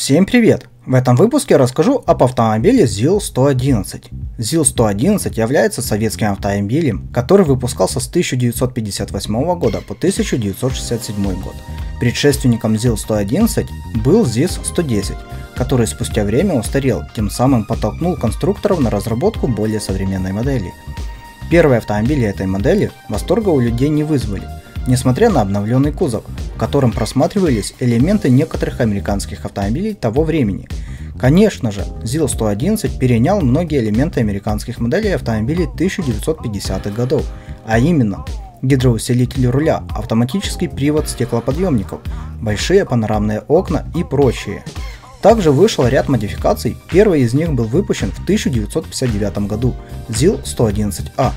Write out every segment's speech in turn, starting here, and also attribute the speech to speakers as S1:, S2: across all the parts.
S1: Всем привет! В этом выпуске я расскажу об автомобиле ZIL-111. ZIL-111 является советским автомобилем, который выпускался с 1958 года по 1967 год. Предшественником ZIL-111 был ZIS-110, который спустя время устарел, тем самым подтолкнул конструкторов на разработку более современной модели. Первые автомобили этой модели восторга у людей не вызвали – несмотря на обновленный кузов, в котором просматривались элементы некоторых американских автомобилей того времени. Конечно же, ZIL-111 перенял многие элементы американских моделей автомобилей 1950-х годов, а именно гидроусилитель руля, автоматический привод стеклоподъемников, большие панорамные окна и прочее. Также вышел ряд модификаций, первый из них был выпущен в 1959 году, ZIL-111A,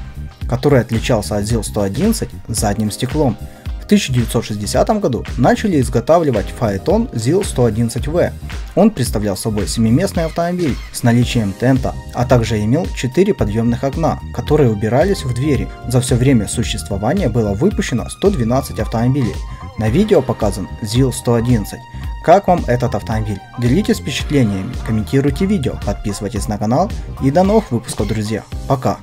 S1: который отличался от ZIL-111 задним стеклом. В 1960 году начали изготавливать Phaeton ZIL-111V. Он представлял собой семиместный автомобиль с наличием тента, а также имел 4 подъемных окна, которые убирались в двери. За все время существования было выпущено 112 автомобилей. На видео показан ZIL-111. Как вам этот автомобиль? Делитесь впечатлениями, комментируйте видео, подписывайтесь на канал и до новых выпусков, друзья. Пока!